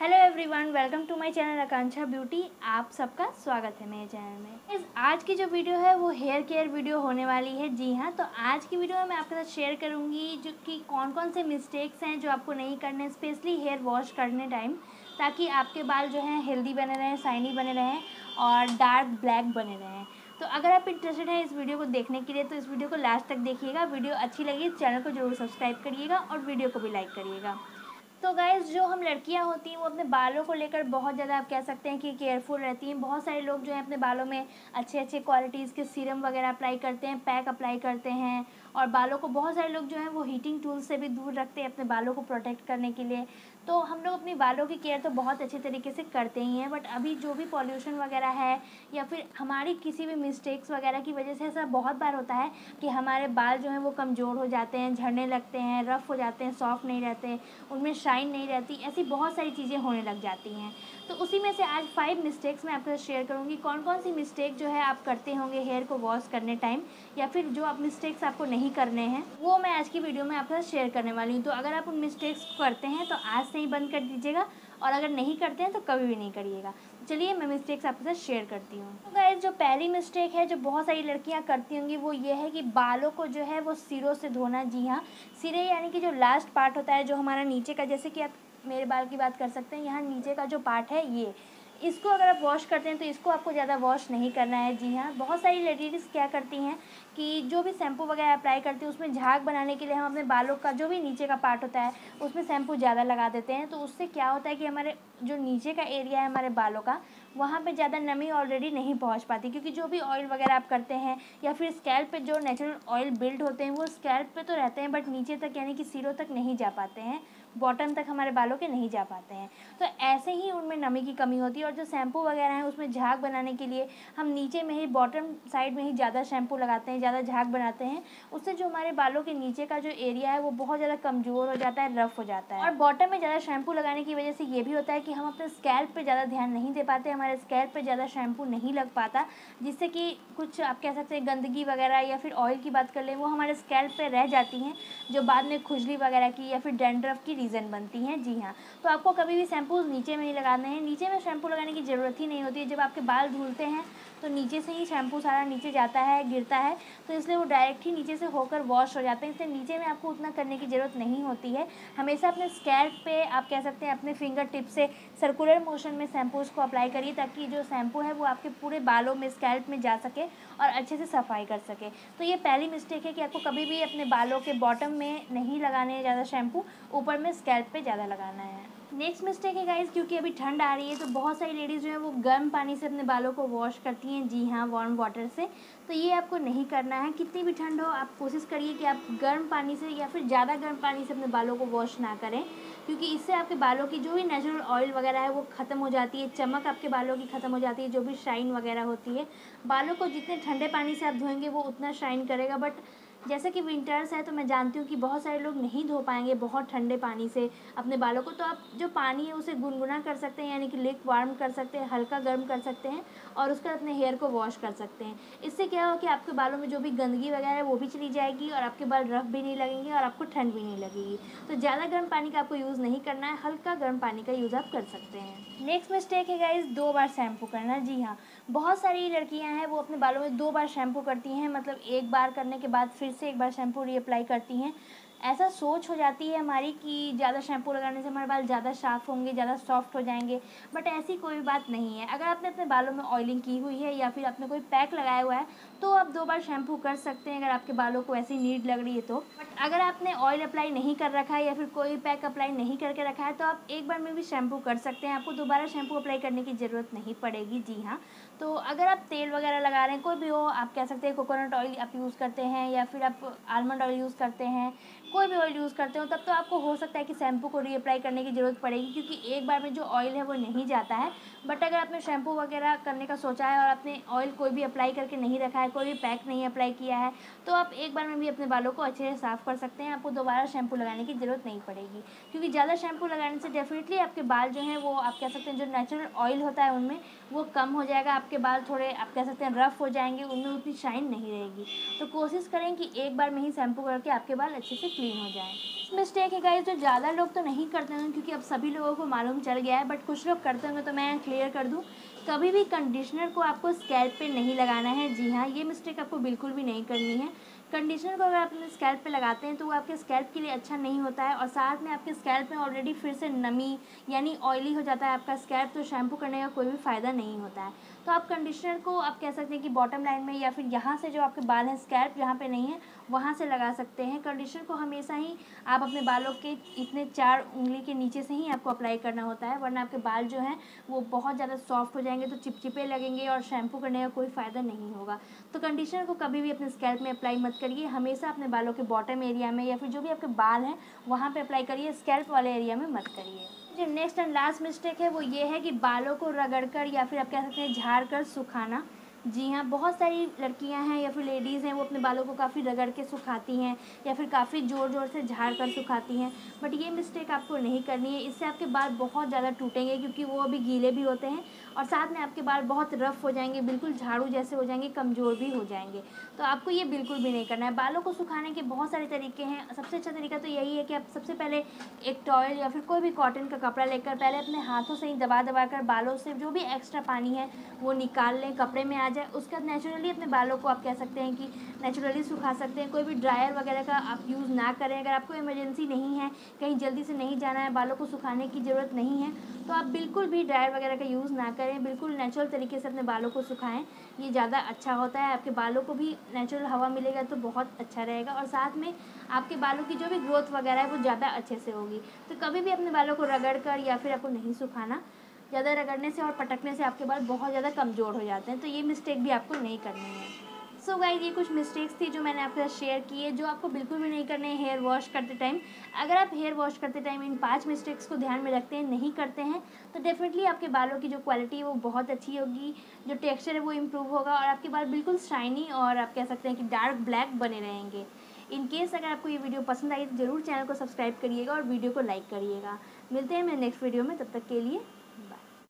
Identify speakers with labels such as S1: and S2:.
S1: Hello everyone welcome to my channel Akanksha beauty आप सबका स्वागत है मेरे चैनल में। इस आज की जो वीडियो है, वो हेयर केयर वीडियो होने वाली है। जी हाँ तो आज की वीडियो में मैं आपके साथ शेयर करूँगी जो कि कौन कौन से मिस्टेक्स हैं जो आपको नहीं करने स्पेशली हेयर वॉश करने टाइम ताकि आपके बाल जो हैं हेल्दी बने रहें शाइनी बने रहें और डार्क ब्लैक बने रहें। तो अगर आप इंटरेस्टेड हैं इस वीडियो को देखने के लिए तो इस वीडियो को लास्ट तक देखिएगा। वीडियो अच्छी लगी, चैनल को ज़रूर सब्सक्राइब करिएगा और वीडियो को भी लाइक करिएगा। तो गाइज़ जो हम लड़कियाँ होती हैं, वो अपने बालों को लेकर बहुत ज़्यादा आप कह सकते हैं कि केयरफुल रहती हैं। बहुत सारे लोग जो हैं, अपने बालों में अच्छे अच्छे क्वालिटीज़ के सीरम वगैरह अप्लाई करते हैं पैक अप्लाई करते हैं। और बालों को बहुत सारे लोग जो हैं वो हीटिंग टूल से भी दूर रखते हैं अपने बालों को प्रोटेक्ट करने के लिए। तो हम लोग अपनी बालों की केयर तो बहुत अच्छे तरीके से करते ही हैं बट अभी जो भी पॉल्यूशन वगैरह है या फिर हमारी किसी भी मिस्टेक्स वगैरह की वजह से ऐसा बहुत बार होता है कि हमारे बाल जो हैं वो कमज़ोर हो जाते हैं, झड़ने लगते हैं रफ़ हो जाते हैं सॉफ्ट नहीं रहते, उनमें शाइन नहीं रहती, ऐसी बहुत सारी चीज़ें होने लग जाती हैं। तो उसी में से आज फाइव मिस्टेक्स मैं आपके साथ शेयर करूँगी। कौन कौन सी मिस्टेक जो है आप करते होंगे हेयर को वॉश करने टाइम या फिर जो आप मिस्टेक्स आपको नहीं करने हैं, वो मैं आज की वीडियो में आपके साथ शेयर करने वाली हूँ। तो अगर आप उन मिस्टेक्स करते हैं तो आज से ही बंद कर दीजिएगा, और अगर नहीं करते हैं तो कभी भी नहीं करिएगा। चलिए, मैं मिस्टेक्स आपके साथ शेयर करती हूँ। तो जो पहली मिस्टेक है, जो बहुत सारी लड़कियाँ करती होंगी, वो ये है कि बालों को जो है वो सिरों से धोना। जी हाँ सिरे यानी कि जो लास्ट पार्ट होता है, जो हमारा नीचे का, जैसे कि आप मेरे बाल की बात कर सकते हैं। यहाँ नीचे का जो पार्ट है, ये। इसको अगर आप वॉश करते हैं तो इसको आपको ज़्यादा वॉश नहीं करना है। जी हाँ बहुत सारी लेडीज़ क्या करती हैं कि जो भी शैम्पू वगैरह अप्लाई करती हैं, उसमें झाग बनाने के लिए हम अपने बालों का जो भी नीचे का पार्ट होता है, उसमें शैम्पू ज़्यादा लगा देते हैं। तो उससे क्या होता है कि हमारे जो नीचे का एरिया है हमारे बालों का, वहाँ पे ज़्यादा नमी ऑलरेडी नहीं पहुँच पाती। क्योंकि जो भी ऑयल वगैरह आप करते हैं, या फिर स्कैल्प पे जो नेचुरल ऑयल बिल्ड होते हैं, वो स्कैल्प पे तो रहते हैं बट नीचे तक, यानी कि सिरों तक नहीं जा पाते हैं। बॉटम तक हमारे बालों के नहीं जा पाते हैं। तो ऐसे ही उनमें नमी की कमी होती है और जो शैम्पू वगैरह है उसमें झाग बनाने के लिए हम नीचे में ही बॉटम साइड में ही ज़्यादा शैम्पू लगाते हैं, ज़्यादा झाग बनाते हैं। उससे जो हमारे बालों के नीचे का जो एरिया है वो बहुत ज़्यादा कमज़ोर हो जाता है रफ़ हो जाता है। और बॉटम में ज़्यादा शैम्पू लगाने की वजह से ये भी होता है कि हम अपने स्कैल्प पर ज़्यादा ध्यान नहीं दे पाते, हमारे स्कैल्प पर ज़्यादा शैम्पू नहीं लग पाता, जिससे कि कुछ आप कह सकते हैं गंदगी वगैरह या फिर ऑयल की बात कर लें, वो हमारे स्कैल्प पर रह जाती हैं, जो बाद में खुजली वगैरह की या फिर डेंड्रफ की रीज़न बनती हैं। जी हाँ। तो आपको कभी भी शैम्पूज नीचे में नहीं लगाने हैं। नीचे में शैम्पू लगाने की ज़रूरत ही नहीं होती है। जब आपके बाल धुलते हैं तो नीचे से ही शैम्पू सारा नीचे जाता है, गिरता है। तो इसलिए वो डायरेक्ट ही नीचे से होकर वॉश हो जाते हैं। इसलिए नीचे में आपको उतना करने की ज़रूरत नहीं होती है। हमेशा अपने स्कैल्प पे आप कह सकते हैं, अपने फिंगर टिप से सर्कुलर मोशन में शैम्पूज़ को अप्लाई करिए, ताकि जो शैम्पू है वो आपके पूरे बालों में स्कैल्प में जा सके और अच्छे से सफ़ाई कर सके। तो ये पहली मिस्टेक है कि आपको कभी भी अपने बालों के बॉटम में नहीं लगाने ज़्यादा शैम्पू ऊपर में स्कैल्प पे ज़्यादा लगाना है। नेक्स्ट मिस्टेक है गाइज़ क्योंकि अभी ठंड आ रही है तो बहुत सारी लेडीज़ जो है, वो गर्म पानी से अपने बालों को वॉश करती हैं। जी हाँ वार्म वाटर से। तो ये आपको नहीं करना है। कितनी भी ठंड हो, आप कोशिश करिए कि आप गर्म पानी से या फिर ज़्यादा गर्म पानी से अपने बालों को वॉश ना करें, क्योंकि इससे आपके बालों की जो भी नेचुरल ऑयल वगैरह है, वो ख़त्म हो जाती है। चमक आपके बालों की ख़त्म हो जाती है, जो भी शाइन वगैरह होती है। बालों को जितने ठंडे पानी से आप धोएँगे, वो उतना शाइन करेगा बट जैसे कि विंटर्स है तो मैं जानती हूँ कि बहुत सारे लोग नहीं धो पाएँगे बहुत ठंडे पानी से अपने बालों को। तो आप जो पानी है, उसे गुनगुना कर सकते हैं, यानी कि लिक वार्म कर सकते हैं, हल्का गर्म कर सकते हैं और उसका अपने हेयर को वॉश कर सकते हैं। इससे क्या हो कि आपके बालों में जो भी गंदगी वगैरह है, वो भी चली जाएगी और आपके बाल रफ भी नहीं लगेंगे और आपको ठंड भी नहीं लगेगी। तो ज़्यादा गर्म पानी का आपको यूज़ नहीं करना है, हल्का गर्म पानी का यूज़ आप कर सकते हैं। नेक्स्ट मिस्टेक है गाइज़ दो बार शैम्पू करना। जी हाँ बहुत सारी लड़कियाँ हैं, वो अपने बालों में दो बार शैम्पू करती हैं मतलब एक बार करने के बाद फिर से एक बार शैम्पू रीअप्लाई करती हैं। ऐसा सोच हो जाती है हमारी कि ज़्यादा शैम्पू लगाने से हमारे बाल ज़्यादा साफ़ होंगे, ज़्यादा सॉफ्ट हो जाएँगे। बट ऐसी कोई बात नहीं है। अगर आपने अपने बालों में ऑयलिंग की हुई है या फिर आपने कोई पैक लगाया हुआ है तो आप दो बार शैम्पू कर सकते हैं अगर आपके बालों को ऐसी नीड लग रही है तो। बट अगर आपने ऑयल अप्लाई नहीं कर रखा है या फिर कोई पैक अप्लाई नहीं करके रखा है तो आप एक बार में भी शैम्पू कर सकते हैं। आपको दोबारा शैम्पू अप्लाई करने की ज़रूरत नहीं पड़ेगी। जी हाँ। तो अगर आप तेल वगैरह लगा रहे हैं, कोई भी हो, आप कह सकते हैं कोकोनट ऑयल आप यूज़ करते हैं या फिर आप आलमंड ऑयल यूज़ करते हैं। कोई भी ऑयल यूज़ करते हो, तब तो आपको हो सकता है कि शैम्पू को रीअप्लाई करने की ज़रूरत पड़ेगी, क्योंकि एक बार में जो ऑयल है वो नहीं जाता है। बट अगर आपने शैम्पू वगैरह करने का सोचा है और आपने ऑयल कोई भी अप्लाई करके नहीं रखा है, कोई भी पैक नहीं अप्लाई किया है तो आप एक बार में भी अपने बालों को अच्छे से साफ़ कर सकते हैं। आपको दोबारा शैम्पू लगाने की ज़रूरत नहीं पड़ेगी, क्योंकि ज़्यादा शैम्पू लगाने से डेफिनेटली आपके बाल जो हैं वो, आप कह सकते हैं जो नेचुरल ऑयल होता है उनमें वो कम हो जाएगा, आपके बाल थोड़े, आप कह सकते हैं रफ़ हो जाएँगे, उनमें उतनी शाइन नहीं रहेगी। तो कोशिश करें कि एक बार में ही शैम्पू करके आपके बाल अच्छे से क्लीन हो जाए। मिस्टेक है गाइस जो ज़्यादा लोग तो नहीं करते होंगे, क्योंकि अब सभी लोगों को मालूम चल गया है बट कुछ लोग करते होंगे तो मैं क्लियर कर दूँ। कभी भी कंडीशनर को आपको स्कैल्प पे नहीं लगाना है, जी हाँ ये मिस्टेक आपको बिल्कुल भी नहीं करनी है। कंडीशनर को अगर आप अपने स्कैल्प पे लगाते हैं तो वो आपके स्कैल्प के लिए अच्छा नहीं होता है। और साथ में आपके स्कैल्प में ऑलरेडी फिर से नमी, यानी ऑयली हो जाता है आपका स्कैल्प तो शैम्पू करने का कोई भी फ़ायदा नहीं होता है। तो आप कंडीशनर को आप कह सकते हैं कि बॉटम लाइन में या फिर यहाँ से जो आपके बाल हैं स्कैल्प जहाँ पर नहीं है, वहाँ से लगा सकते हैं। कंडीशनर को हमेशा ही आप अपने बालों के इतने चार उंगली के नीचे से ही आपको अप्लाई करना होता है, वरना आपके बाल जो हैं, वो बहुत ज़्यादा सॉफ्ट हो जाएँगे तो चिपचिपे लगेंगे और शैम्पू करने का कोई फ़ायदा नहीं होगा। तो कंडीशनर को कभी भी अपने स्कैल्प में अप्लाई मत करिए, हमेशा अपने बालों के बॉटम एरिया में या फिर जो भी आपके बाल हैं, वहाँ पर अप्लाई करिए स्कैल्प वाले एरिया में मत करिए। जो नेक्स्ट एंड लास्ट मिस्टेक है, वो ये है कि बालों को रगड़ कर या फिर आप कह सकते हैं झाड़ कर सुखाना। जी हाँ बहुत सारी लड़कियाँ हैं या फिर लेडीज़ हैं, वो अपने बालों को काफ़ी रगड़ के सुखाती हैं या फिर काफ़ी ज़ोर ज़ोर से झाड़ कर सुखाती हैं। बट ये मिस्टेक आपको नहीं करनी है, इससे आपके बाल बहुत ज़्यादा टूटेंगे क्योंकि वो अभी गीले भी होते हैं और साथ में आपके बाल बहुत रफ़ हो जाएँगे, बिल्कुल झाड़ू जैसे हो जाएँगे, कमज़ोर भी हो जाएँगे। तो आपको ये बिल्कुल भी नहीं करना है। बालों को सुखाने के बहुत सारे तरीके हैं। सबसे अच्छा तरीका तो यही है कि आप सबसे पहले एक टॉयल या फिर कोई भी कॉटन का कपड़ा लेकर पहले अपने हाथों से ही दबा दबा कर बालों से जो भी एक्स्ट्रा पानी है, वो निकाल लें, कपड़े में आ जाए। उसके बाद नेचुरली अपने बालों को आप कह सकते हैं कि नेचुरली सुखा सकते हैं। कोई भी ड्रायर वगैरह का आप यूज़ ना करें। अगर आपको इमरजेंसी नहीं है, कहीं जल्दी से नहीं जाना है, बालों को सुखाने की ज़रूरत नहीं है तो आप बिल्कुल भी ड्रायर वगैरह का यूज़ ना करें। बिल्कुल नेचुरल तरीके से अपने बालों को सुखाएँ। ये ज़्यादा अच्छा होता है। आपके बालों को भी नेचुरल हवा मिलेगा तो बहुत अच्छा रहेगा। और साथ में आपके बालों की जो भी ग्रोथ वगैरह है, वो ज़्यादा अच्छे से होगी। तो कभी भी अपने बालों को रगड़ कर या फिर आपको नहीं सुखाना, ज़्यादा रगड़ने से और पटकने से आपके बाल बहुत ज़्यादा कमज़ोर हो जाते हैं। तो ये मिस्टेक भी आपको नहीं करनी है। सो so गाइज़ ये कुछ मिस्टेक्स थी जो मैंने आपके साथ शेयर की है, जो आपको बिल्कुल भी नहीं करने हैं हेयर वॉश करते टाइम अगर आप हेयर वॉश करते टाइम इन पाँच मिस्टेक्स को ध्यान में रखते हैं, नहीं करते हैं तो डेफिनेटली आपके बालों की जो क्वालिटी है वो बहुत अच्छी होगी, जो टेक्स्चर है वो इम्प्रूव होगा और आपके बाल बिल्कुल शाइनी और आप कह सकते हैं कि डार्क ब्लैक बने रहेंगे। इन केस अगर आपको ये वीडियो पसंद आई तो ज़रूर चैनल को सब्सक्राइब करिएगा और वीडियो को लाइक करिएगा। मिलते हैं मेरे नेक्स्ट वीडियो में, तब तक के लिए